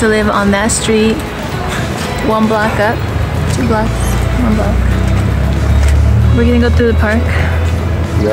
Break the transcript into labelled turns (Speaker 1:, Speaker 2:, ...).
Speaker 1: to live on that street, one block up, two blocks, one block. We're gonna go through the park.
Speaker 2: Yeah.